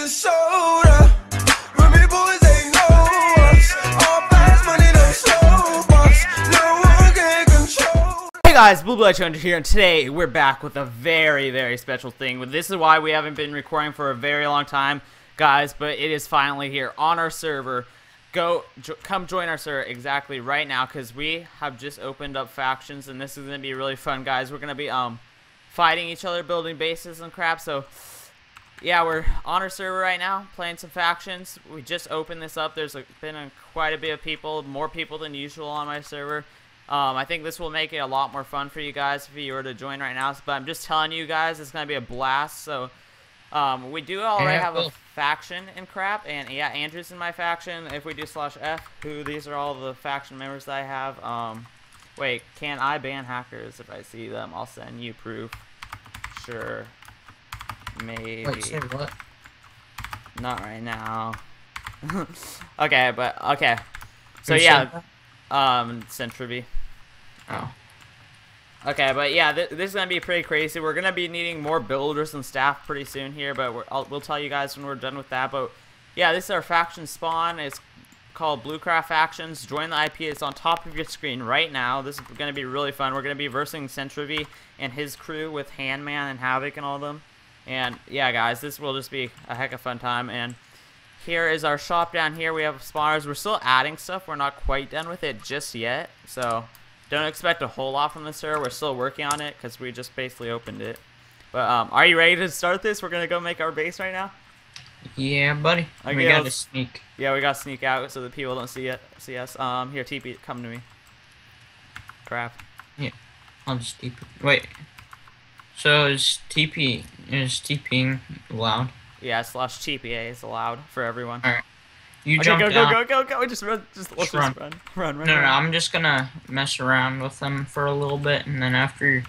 the soda. Boys ain't know us. All fast money, no slow bucks. No one can control. Hey guys, Blue Blood Hunter here, and today we're back with a very, very special thing. This is why we haven't been recording for a very long time, guys, but it is finally here on our server. Go, jo come join our server exactly right now, because we have just opened up factions, and this is going to be really fun, guys. We're going to be um fighting each other, building bases and crap, so yeah, we're on our server right now, playing some factions. We just opened this up. There's a, been a, quite a bit of people, more people than usual on my server. Um, I think this will make it a lot more fun for you guys if you were to join right now. But I'm just telling you guys, it's going to be a blast. So um, we do already Yeah, have a faction in crap. And yeah, Andrew's in my faction. If we do slash F, who these are all the faction members that I have. Um, wait, can I ban hackers if I see them? I'll send you proof. Sure. Maybe. Wait, say what? Not right now. okay, but okay. So yeah, um, Centriby. that? Oh. Okay, but yeah, th this is gonna be pretty crazy. We're gonna be needing more builders and staff pretty soon here, but we're, I'll, we'll tell you guys when we're done with that. But yeah, this is our faction spawn. It's called BlueCraft Factions. Join the IP. It's on top of your screen right now. This is gonna be really fun. We're gonna be versing Centriby and his crew with Handman and Havoc and all of them. And yeah, guys, this will just be a heck of fun time. And here is our shop down here. We have spawners. We're still adding stuff. We're not quite done with it just yet. So don't expect a whole lot from this server. We're still working on it because we just basically opened it. But um, are you ready to start this? We're going to go make our base right now? Yeah, buddy. Okay, we gotta sneak. Yeah, we got to sneak out so the people don't see it. See us. Um, here, TP, come to me. Crap. Yeah, I'll just TP. Wait. So is TP is TPing loud? Yeah, slash TPA is allowed for everyone. Alright. You Okay, jump go, down. go, go, go, go. Just run. Just, Just run. run. Run, run, No, no. I'm just gonna mess around with them for a little bit, and then after,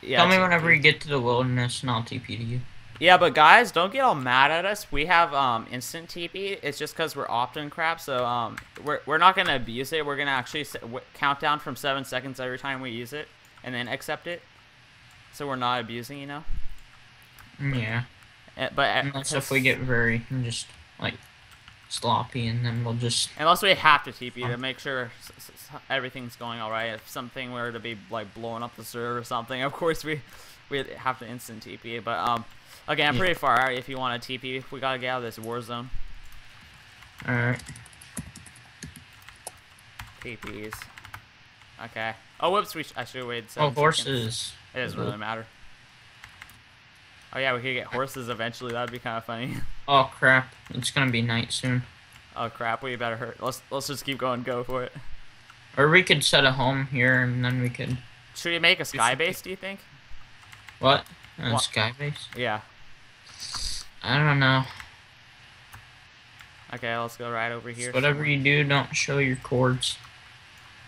Yeah, tell me whenever you get to the wilderness, and I'll TP to you. Yeah, but guys, don't get all mad at us. We have um, instant TP. It's just because we're often crap. So um, we're, we're not gonna abuse it. We're gonna actually s- w- count down from seven seconds every time we use it, and then accept it. So we're not abusing, you know. Yeah. Uh, But uh, Unless if we get very just like sloppy, and then we'll just unless we have to TP to make sure everything's going all right. If something were to be like blowing up the server or something, of course we we have to instant TP. But um, okay, I'm Yeah. pretty far out. If you want to TP, we gotta get out of this war zone. alright. TPs. Okay. Oh, whoops. We sh I should have waited. Oh, seven seconds. It doesn't really mm-hmm. matter. Oh yeah, we could get horses eventually. That'd be kind of funny. Oh crap! It's gonna be night soon. oh crap, we better hurt. Let's let's just keep going. Go for it. Or we could set a home here, and then we could Should we make a sky base? Do you think? what? A What? sky base? Yeah. I don't know. Okay, let's go right over here. Whatever you do, don't show your coords.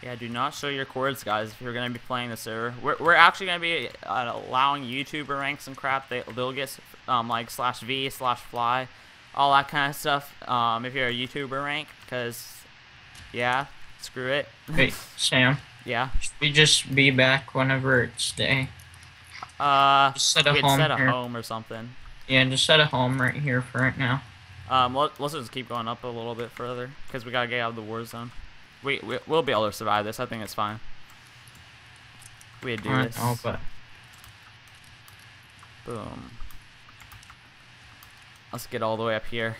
Yeah, do not show your coords, guys, if you're gonna be playing the server. We're, we're actually gonna be uh, allowing YouTuber ranks and crap. They they'll get um like slash V slash fly, all that kind of stuff. Um, if you're a YouTuber rank, because yeah, screw it. Wait, Sam, yeah. should we just be back whenever it's day? Uh, Just set a home set a home or something. Yeah, just set a home right here for right now. Um, let, let's just keep going up a little bit further because we gotta get out of the war zone. We, we we'll be able to survive this. I think it's fine. We do I this. Boom. Let's get all the way up here.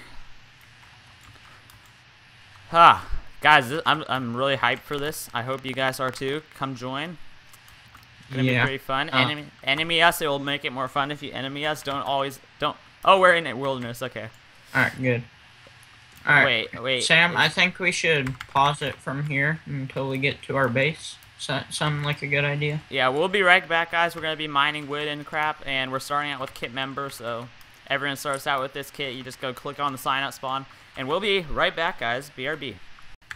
Ha! Guys, this, I'm, I'm really hyped for this. I hope you guys are too. Come join. It's gonna yeah, be pretty fun. Uh. enemy, enemy us. It will make it more fun if you enemy us. Don't always don't. Oh, we're in it wilderness. Okay. all right, good. All right, Wait, wait. Sam, I think we should pause it from here until we get to our base. Does that sound like a good idea? Yeah, we'll be right back, guys. We're gonna be mining wood and crap, and we're starting out with kit member. So everyone starts out with this kit. You just go click on the sign up spawn, and we'll be right back, guys. BRB.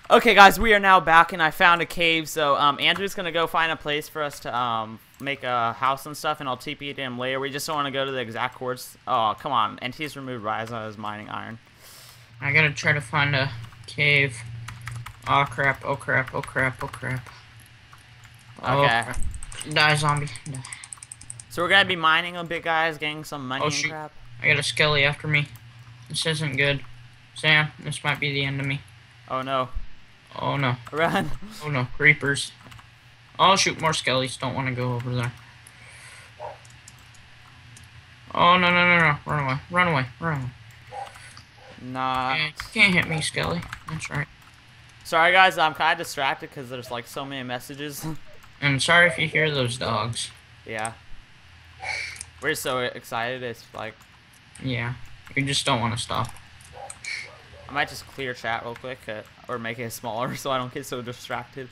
Okay, guys, we are now back, and I found a cave. So um, Andrew's gonna go find a place for us to um make a house and stuff, and I'll TP to him later. We just don't want to go to the exact coordinates. Oh, come on. And he's removed Rise on his mining iron. I gotta try to find a cave. Oh crap! Oh crap! Oh crap! Oh crap! Oh, Okay. crap. Die, zombie! Die. So we're gonna be mining a bit, guys, getting some money Oh, shoot. crap. I got a skelly after me. This isn't good. Sam, this might be the end of me. Oh no. Oh no. Run. Oh no. Creepers. Oh shoot, more skellies. Don't want to go over there. Oh no no no no! Run away! Run away! Run away! Nah. Yeah, you can't hit me, Skelly. That's right. Sorry guys, I'm kind of distracted because there's like so many messages. I'm sorry if you hear those dogs. yeah. We're so excited. It's like Yeah. You just don't want to stop. I might just clear chat real quick uh, or make it smaller so I don't get so distracted.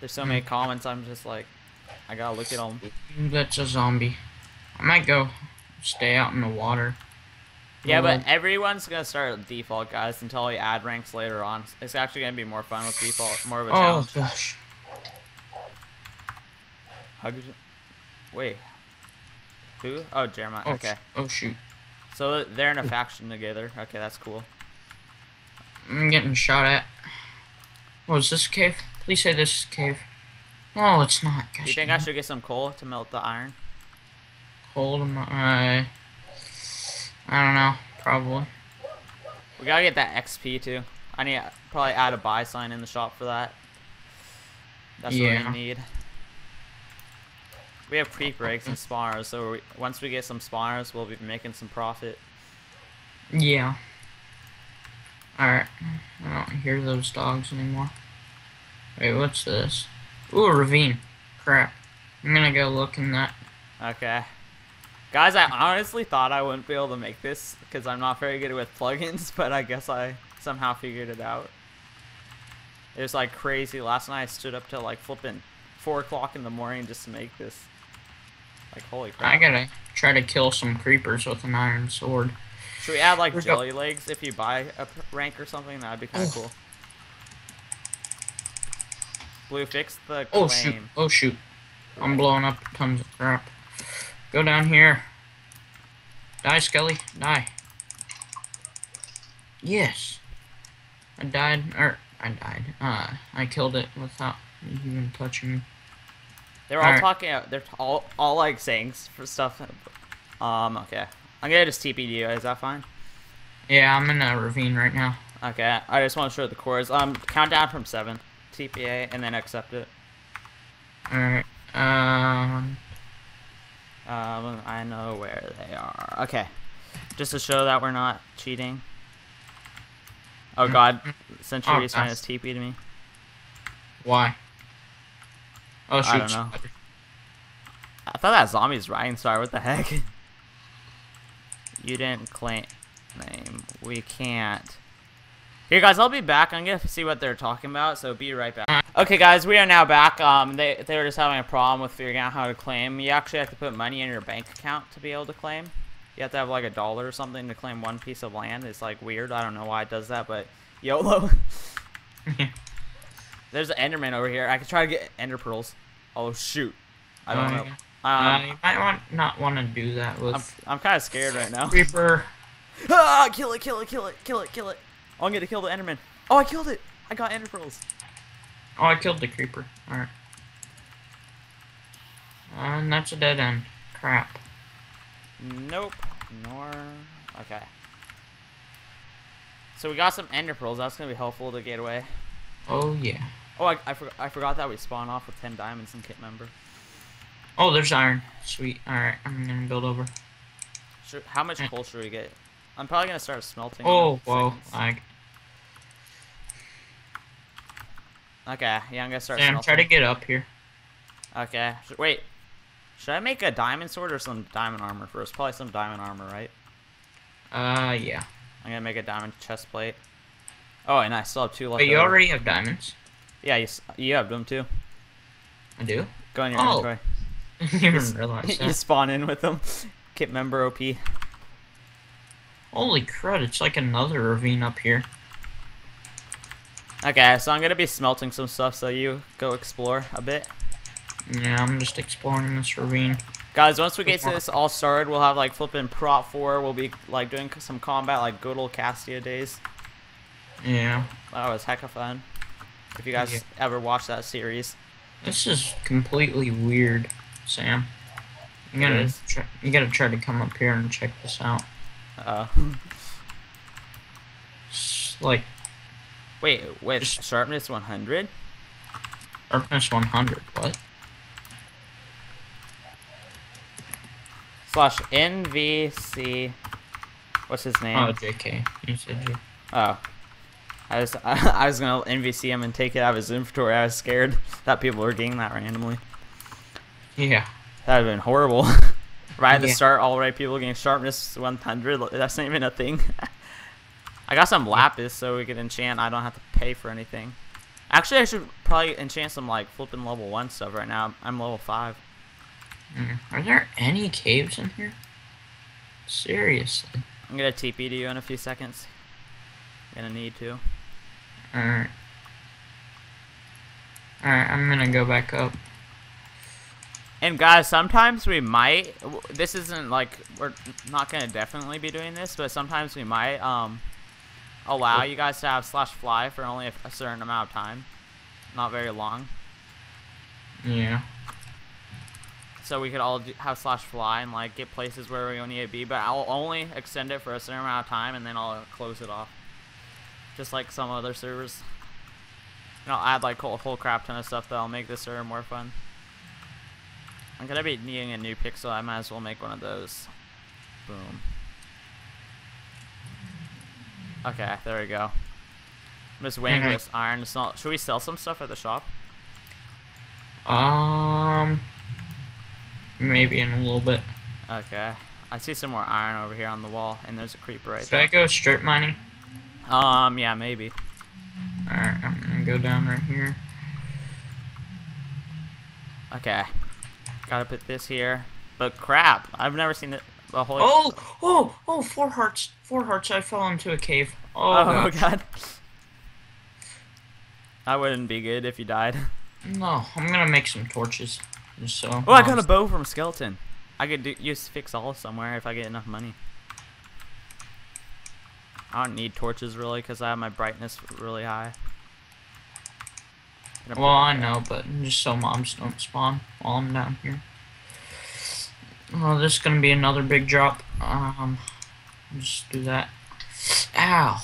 There's so many comments. I'm just like, I gotta look at them. That's a zombie. I might go stay out in the water. Yeah, but everyone's gonna start default, guys, until we add ranks later on. It's actually gonna be more fun with default, more of a challenge. Oh challenge. gosh. Hug- Wait. Who? Oh, Jeremiah. Oh, okay. oh shoot. So they're in a faction together. Okay, that's cool. I'm getting shot at. Oh, is this cave? Please say this is cave. Oh, it's not. Do Gosh, you think I should get some coal to melt the iron? hold my? I don't know. Probably. We gotta get that XP too. I need to probably add a buy sign in the shop for that. That's Yeah. what we need. We have creep breaks and spawners, so we, once we get some spawners, we'll be making some profit. Yeah. Alright. I don't hear those dogs anymore. Wait, what's this? Ooh, a ravine. Crap. I'm gonna go look in that. Okay. Guys, I honestly thought I wouldn't be able to make this because I'm not very good with plugins, but I guess I somehow figured it out. It was like crazy. Last night I stood up till like flipping 4 o'clock in the morning just to make this. Like, holy crap. I gotta try to kill some creepers with an iron sword. Should we add like jelly legs if you buy a rank or something? That'd be kind of Oh. cool. Blue, fix the Oh shoot. Oh shoot. I'm blowing up tons of crap. Go down here. Die, Skelly. Die. Yes. I died. Or, I died. Uh, I killed it without even touching me. They're all Alright. talking. uh, They're all all like saying for stuff. Um. Okay. I'm gonna just TP you. Is that fine? Yeah, I'm in a ravine right now. Okay. I just want to show the cores. Um. Count down from seven. TPA and then accept it. Alright. Um, Um. I know where they are. Okay. Just to show that we're not cheating. Oh God. Century Oh, Resign gosh. has TP to me. why? Oh shoot. I don't know. I thought that zombie's riding star. What the heck? you didn't claim name. We can't. Here, guys, I'll be back. I'm gonna see what they're talking about. So be right back. Okay, guys, we are now back. Um, they they were just having a problem with figuring out how to claim. You actually have to put money in your bank account to be able to claim. You have to have like a dollar or something to claim one piece of land. It's like weird. I don't know why it does that, but YOLO. There's an Enderman over here. I could try to get Ender pearls. Oh shoot! I don't Oh, know. Um, uh, you might want not want to do that with I'm, I'm kind of scared right now. creeper. ah, kill it, kill it, kill it, kill it, kill it. Oh, I'm gonna kill the Enderman. Oh, I killed it. I got Ender pearls. Oh, I killed the creeper. Alright. Uh, and that's a dead end. Crap. Nope. Nor. Okay. So we got some Ender pearls. That's gonna be helpful to get away. Oh yeah. Oh, I, I, forgot, I forgot that we spawn off with 10 diamonds and kit member. Oh, there's iron. Sweet. Alright, I'm gonna build over. Should, how much coal should we get? I'm probably gonna start smelting. Oh, whoa. seconds. Lag. Okay, yeah, I'm gonna start Sam, smelting. try to get up here. Okay. Wait. Should I make a diamond sword or some diamond armor first? Probably some diamond armor, right? Uh, yeah. I'm gonna make a diamond chest plate. Oh, and I still have two left. But you over. already have diamonds. Yeah, you, you have them too. I do? Go in your Oh. inventory. Didn't even realize you spawn in with them. Kit member OP. Holy crud, it's like another ravine up here. Okay, so I'm gonna be smelting some stuff. So you go explore a bit, Yeah, I'm just exploring this ravine. guys. Once we get to this all started, we'll have like flipping prot four. We'll be like doing some combat, like good old Castia days. Yeah. That was heck of fun. If you guys Yeah. ever watched that series. This is completely weird, Sam. You gotta, try, you gotta try to come up here and check this out. Uh, like Wait, with Just- sharpness 100? sharpness 100. What? Slash NVC. What's his name? Oh, JK. You said J. Oh. I was I, was gonna NVC him and take it out of his inventory. I was scared that people were getting that randomly. Yeah. That would have been horrible. right at the Yeah. start, all right, people getting sharpness 100. That's not even a thing. I got some lapis so we can enchant. I don't have to pay for anything. Actually, I should probably enchant some like flipping level one stuff right now. I'm level five. Mm. Are there any caves in here? Seriously. I'm gonna TP to you in a few seconds. Gonna need to. Alright. Alright, I'm gonna go back up. And guys, sometimes we might. This isn't like we're not gonna definitely be doing this, but sometimes we might um allow you guys to have slash fly for only a, a certain amount of time, not very long. Yeah. So we could all do, have slash fly and like get places where we need to be, but I'll only extend it for a certain amount of time and then I'll close it off, just like some other servers. And I'll add like a whole, whole crap ton of stuff that'll make this server more fun. I'm gonna be needing a new pixel. I might as well make one of those. Boom. Okay, there we go. Miss Wingless iron. It's not- Should we sell some stuff at the shop? Um. Maybe in a little bit. Okay. I see some more iron over here on the wall, and there's a creeper right there. Should I go strip mining? Um, yeah, maybe. Alright, I'm gonna go down right here. Okay. Gotta put this here. But crap, I've never seen it. The whole. Oh! Oh! Oh! Four hearts! Four hearts! I fell into a cave. Oh, Oh, God. That wouldn't be good if you died. No, I'm gonna make some torches. So. Oh, I got a bow from a skeleton. I could do, use fix all somewhere if I get enough money. I don't need torches really because I have my brightness really high. Well, I know, but just so mobs don't spawn while I'm down here. Oh, this is gonna be another big drop. Um, just do that. Ow!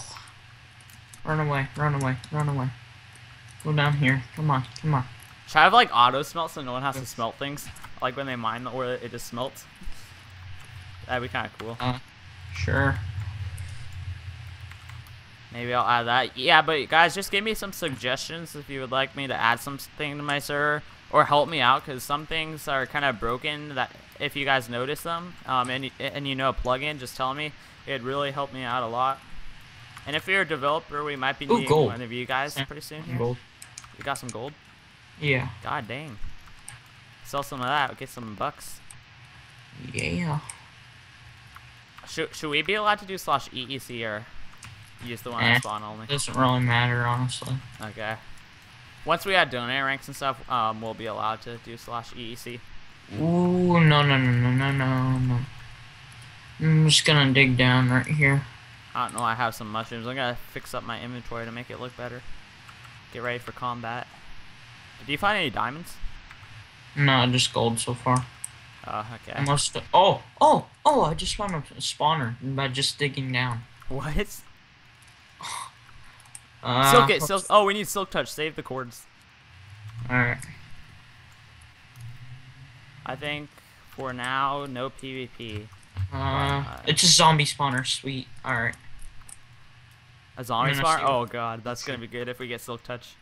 Run away! Run away! Run away! Go down here! Come on! Come on! Should I have like auto smelt so no one has to smelt things? Like when they mine the ore, it just smelts. That'd be kind of cool. Sure. Maybe I'll add that. Yeah, but guys, just give me some suggestions if you would like me to add something to my server or help me out because some things are kind of broken. That if you guys notice them, um, and and you know a plugin, just tell me. It'd really help me out a lot. And if you're a developer, we might be Ooh, needing gold. one of you guys Yeah, pretty soon. Here. Gold. You got some gold? Yeah. God dang. Sell some of that. Get some bucks. Yeah. Should, should we be allowed to do slash EEC or use the one Eh. on spawn only? Doesn't really matter, honestly. Okay. Once we add donate ranks and stuff, um, we'll be allowed to do slash EEC. Ooh, no, no, no, no, no, no, no. I'm just gonna dig down right here. I don't know. I have some mushrooms. I'm gonna fix up my inventory to make it look better. Get ready for combat. Did you find any diamonds? No, just gold so far. Oh, okay. Almost. Oh, oh, oh! I just found a spawner by just digging down. What? Uh, silk it, silk. Oh, we need silk touch. Save the cords. Alright. I think for now, no PvP. Uh, it's a zombie spawner. Sweet. Alright. A zombie gonna spawn? Oh god, that's gonna be good if we get silk touch.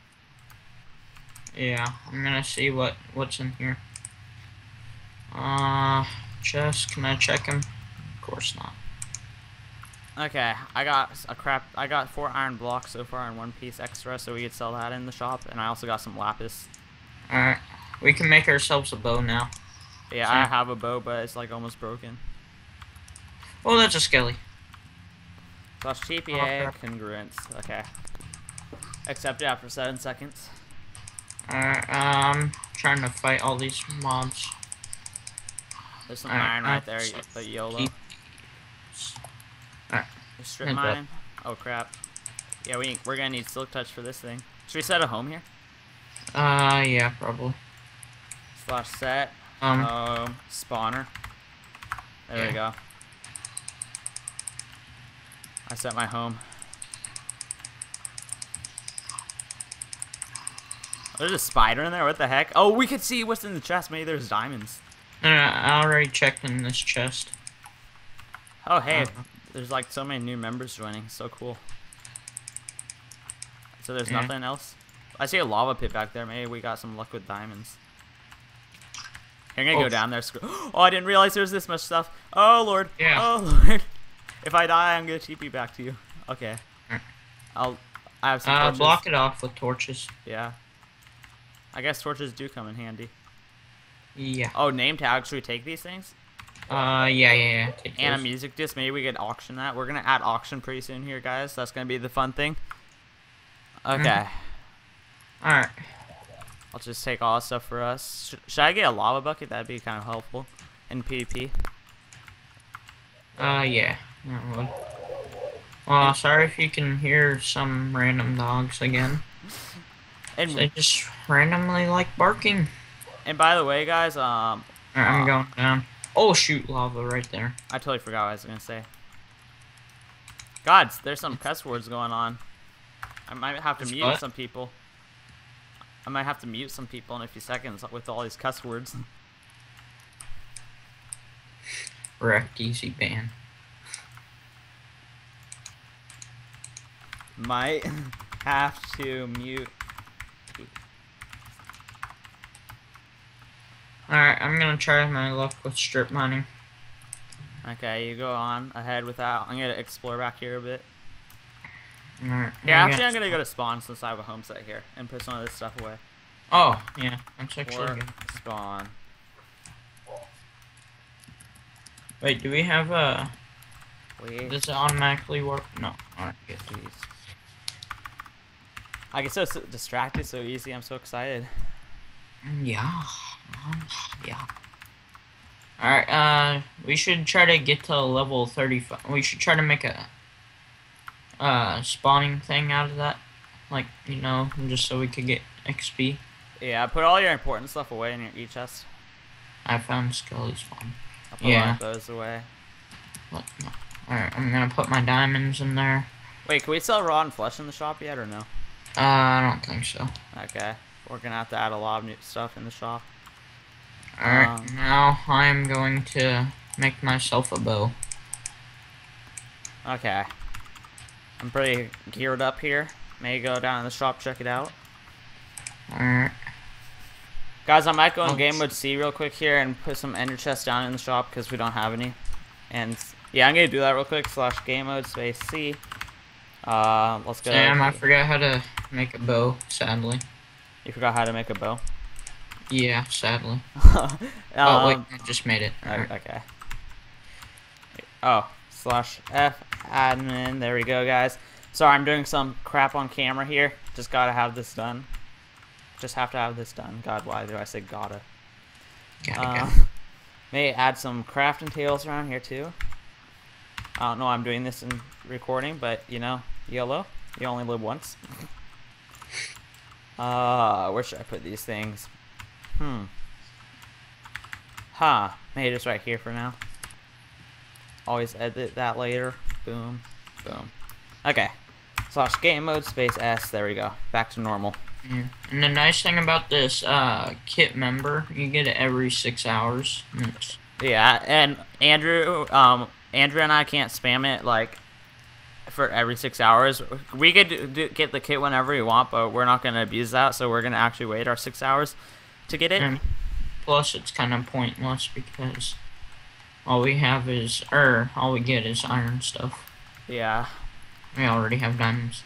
Yeah, I'm gonna see what what's in here. Uh, chest. Can I check him? Of course not. Okay, I got a crap. I got four iron blocks so far and one piece extra, so we could sell that in the shop. And I also got some lapis. Alright. We can make ourselves a bow now. Yeah, I have a bow, but it's like almost broken. Oh, that's a skelly. Slash TPA Okay. Congruents. Okay. Accept it after seven seconds. Alright, um, trying to fight all these mobs. There's some Alright, iron right uh, there, but YOLO. keep-. Strip mine. Oh crap. Yeah, we we're gonna need silk touch for this thing. Should we set a home here? Uh, yeah, probably. Slash set. Um. um spawner. There yeah. we go. I set my home. There's a spider in there. What the heck? Oh, we could see what's in the chest. Maybe there's diamonds. Uh, I already checked in this chest. Oh, hey, uh -huh. There's like so many new members joining. So cool. So there's Yeah. nothing else. I see a lava pit back there. Maybe we got some luck with diamonds. I'm gonna Oh, go down there. Oh, I didn't realize there was this much stuff. Oh lord. Yeah. Oh lord. If I die, I'm gonna TP back to you. Okay. I'll. I have some Uh, torches. block it off with torches. Yeah. I guess torches do come in handy. Yeah. Oh, name tags. Should we take these things? Uh, yeah, yeah, yeah. Take And a music disc. Maybe we could auction that. We're gonna add auction pretty soon here, guys. That's gonna be the fun thing. Mm-hmm. Okay. Alright. I'll just take all the stuff for us. Sh- should I get a lava bucket? That'd be kind of helpful in PvP. Uh, yeah. That would. Well, sorry if you can hear some random dogs again. And They just randomly like barking. and by the way, guys, um, Alright, I'm Uh, going down. Oh, shoot, lava right there. I totally forgot what I was gonna say. Gods, there's some cuss words going on. I might have to It's mute what? some people. I might have to mute some people in a few seconds with all these cuss words. Wrecked easy ban. might have to mute. Alright, I'm gonna try my luck with strip mining. Okay, you go on ahead with that. I'm gonna explore back here a bit. Alright. Yeah, actually, I'm gonna go to spawn since I have a home set here and put some of this stuff away. Oh, yeah, that's actually spawn. Wait, do we have a. Wait, Does it automatically work? No. Alright, good. please. I get so, so distracted so easy. I'm so excited. Yeah. Um, Yeah. Alright, uh, we should try to get to level 35. We should try to make a, uh, spawning thing out of that. Like, you know, just so we could get XP. Yeah, put all your important stuff away in your e chest. I found Skelly's spawn. I'll put Yeah. all those away. No. Alright, I'm gonna put my diamonds in there. Wait, can we sell raw and flesh in the shop yet or no? Uh, I don't think so. Okay, we're gonna have to add a lot of new stuff in the shop. Alright, Um, now I'm going to make myself a bow. Okay. I'm pretty geared up here. May go down in the shop, check it out. Alright. Guys, I might go in game mode C real quick here and put some ender chests down in the shop because we don't have any. And yeah, I'm gonna do that real quick. Slash game mode space C. Uh, let's go. Damn, I forgot how to make a bow, sadly. You forgot how to make a bow. Yeah, sadly. um, oh, wait, I just made it. o- Alright. Okay. Oh, slash F admin. There we go, guys. Sorry, I'm doing some crap on camera here. Just gotta have this done. Just have to have this done. God, why do I say gotta? Gotta Uh, may add some crafting tails around here too. I don't know why I'm doing this in recording, but you know, YOLO. You only live once. uh, where should I put these things? Hmm. Huh. Maybe just right here for now. Always edit that later. Boom. Boom. Okay. Slash game mode space S. There we go. Back to normal. Yeah. And the nice thing about this uh, kit member, you get it every six hours. it's- Yeah, and Andrew, um, Andrew and I can't spam it like for every six hours. We could do, do, get the kit whenever we want, but we're not gonna abuse that. So we're gonna actually wait our six hours to get it. And plus, it's kind of pointless because all we have is, er, all we get is iron stuff. Yeah. We already have diamonds.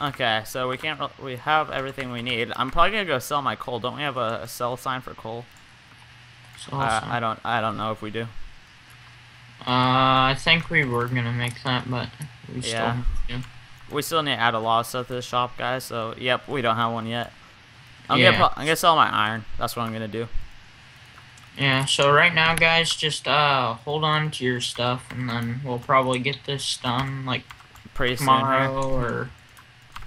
Okay, so we can't. We have everything we need. I'm probably gonna go sell my coal. Don't we have a, a sell sign for coal? Uh, I don't. I don't know if we do. uh, I think we were gonna make that, but we Yeah. still. Yeah. We still need to add a lot of stuff to the shop, guys. So yep, we don't have one yet. I'm Yeah. gonna. I'm gonna sell my iron. That's what I'm gonna do. Yeah, so right now, guys, just uh hold on to your stuff, and then we'll probably get this done like Pretty soon. tomorrow or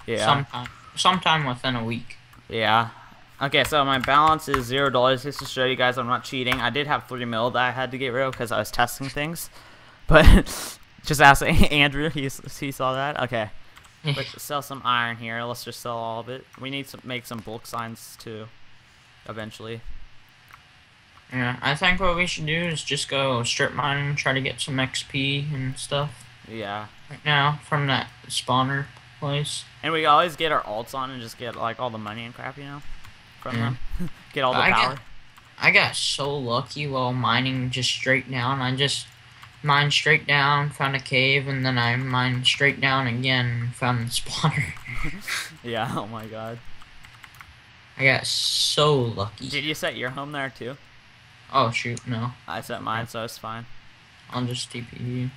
Yeah. sometime, sometime within a week. Yeah. Okay, so my balance is zero dollars. Just to show you guys I'm not cheating. I did have three mil that I had to get rid of because I was testing things, but just ask Andrew. He he saw that. Okay. But sell some iron here. Let's just sell all of it. We need to make some bulk signs too. Eventually. Yeah, I think what we should do is just go strip mining and try to get some XP and stuff Yeah. right now from that spawner place. And we always get our alts on and just get like all the money and crap, you know, from Yeah. them. get all the I power. I got so lucky while mining just straight down. I just mined straight down, found a cave, and then I mined straight down again, found the spawner. yeah, oh my god. I got so lucky. Did you set your home there too? Oh shoot, no. I set mine, so it's fine. I'll just TP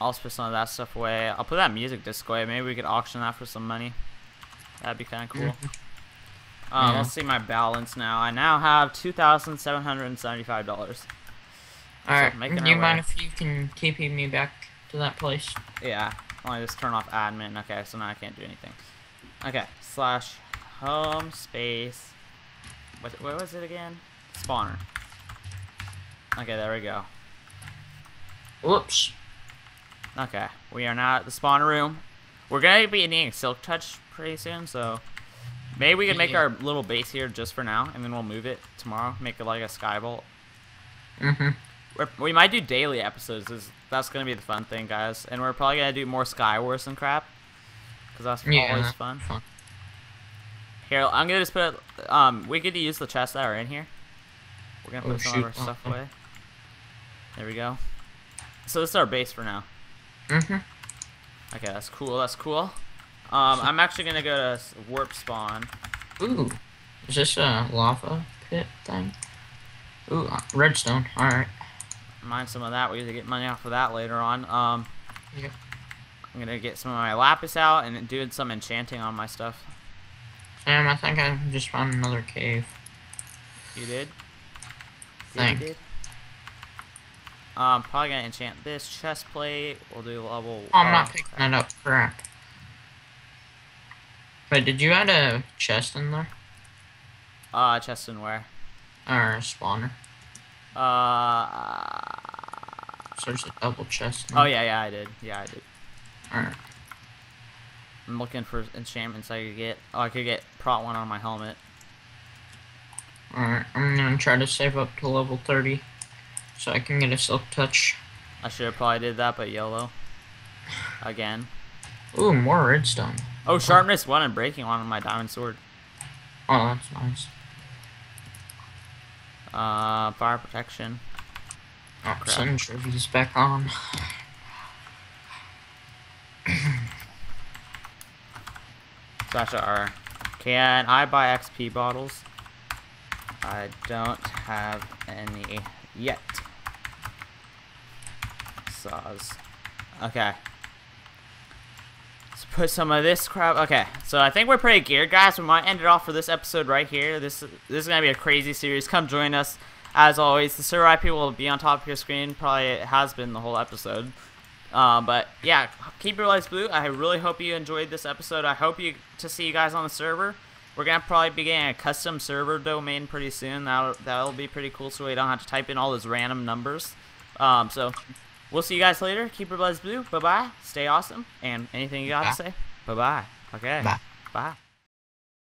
I'll put some of that stuff away. I'll put that music disc away. Maybe we could auction that for some money. That'd be kind of cool. um, yeah. Let's see my balance now. I now have $2,775. Alright, do you mind way. if you can TP me back to that place? Yeah. I just turn off admin. Okay, so now I can't do anything. Okay. Slash home space. What, what was it again? Spawner. Okay, there we go. Whoops. Okay, we are now at the spawner room. We're gonna be needing silk touch pretty soon, so maybe we can make Yeah. our little base here just for now, and then we'll move it tomorrow. Make it like a skybolt. Mm-hmm. We're, we might do daily episodes. Is that's gonna be the fun thing, guys. And we're probably gonna do more Skywars and crap, cause that's Yeah. always fun. fun. Here, I'm gonna just put. Um, we could use the chests that are in here. We're gonna Oh, put some shoot. of our stuff Uh-uh. away. There we go. So this is our base for now. Mm-hmm. Okay, that's cool. That's cool. Um, I'm actually gonna go to warp spawn. Ooh. Is this a lava pit thing? Ooh, uh, redstone. Alright. Mine some of that. We can get money off of that later on. Um, Yep. I'm gonna get some of my lapis out and doing some enchanting on my stuff. Sam, I think I just found another cave. You did? Yeah, you. Um, probably gonna enchant this chest plate. We'll do level. Oh, I'm uh, not picking that up. Crap. Wait, did you add a chest in there? Uh, chest in where? Or a spawner? Uh. So there's a double chest. in Oh yeah, yeah, I did. Yeah, I did. Alright. I'm looking for enchantments I could get. Oh, I could get prot one on my helmet. Alright, I'm gonna try to save up to level 30 so I can get a silk touch. I should have probably did that, but yellow. Again. Ooh, more redstone. Oh, sharpness one and breaking one on my diamond sword. Oh, that's nice. Uh, fire protection. Oh. Century's back on. Sasha R. Can I buy XP bottles? I don't have any yet. Saws. Okay. Put some of this crap. Okay, so I think we're pretty geared, guys. We might end it off for this episode right here. This this is gonna be a crazy series. Come join us. As always, the server IP will be on top of your screen. Probably it has been the whole episode. Um, but yeah, keep your lights blue. I really hope you enjoyed this episode. I hope you to see you guys on the server. We're gonna probably be getting a custom server domain pretty soon. That'll that'll be pretty cool, so we don't have to type in all those random numbers. Um, so we'll see you guys later. Keep your lights blue. Bye bye. Stay awesome. And anything you got Bye. to say? Bye bye. Okay. Bye. Bye.